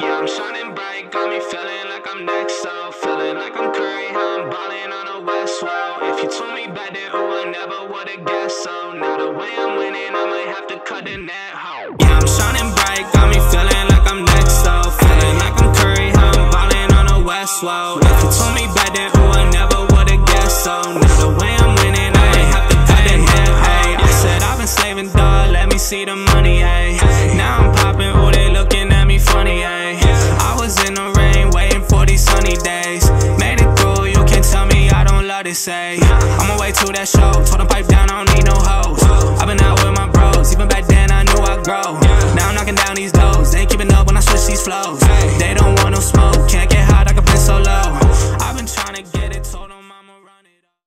Yeah, I'm shining bright, got me feeling like I'm next, so feeling like I'm Curry, I'm balling on the West Wall. If you told me back then, oh, I never would've guessed, so now the way I'm winning, I might have to cut the net. Ho. Yeah, I'm shining bright, got me feeling like I'm next, so feeling like I'm Curry, I'm balling on the West Wall. If you told me back then, oh, I never would've guessed, so now the way I'm winning, I might have to cut the net. Hey, I said I've been slaving, dog, let me see the money, hey. they say. I'm away to that show. Told them pipe down, I don't need no hoes. I've been out with my bros, even back then I knew I'd grow. Now I'm knocking down these doors. They ain't keeping up when I switch these flows. They don't want no smoke.